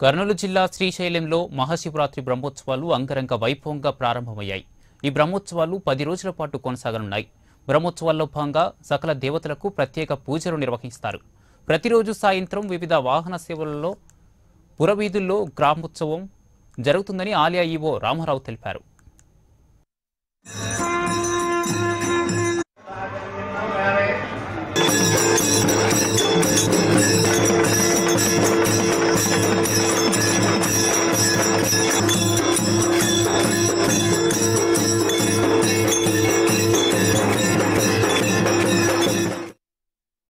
కర్నూలు జిల్లా శ్రీశైలంలో మహాశివరాత్రి బ్రహ్మోత్సవాలు అంగరంగ వైభవంగా ప్రారంభమయ్యాయి. ఈ బ్రహ్మోత్సవాలు పది రోజుల పాటు కొనసాగనున్నాయి. బ్రహ్మోత్సవాల్లో భాగంగా సకల దేవతలకు ప్రత్యేక పూజలు నిర్వహిస్తారు. ప్రతిరోజు సాయంత్రం వివిధ వాహన సేవలలో పురవీధుల్లో గ్రామోత్సవం జరుగుతుందని ఆలయ ఈవో రామారావు తెలిపారు. Thank you.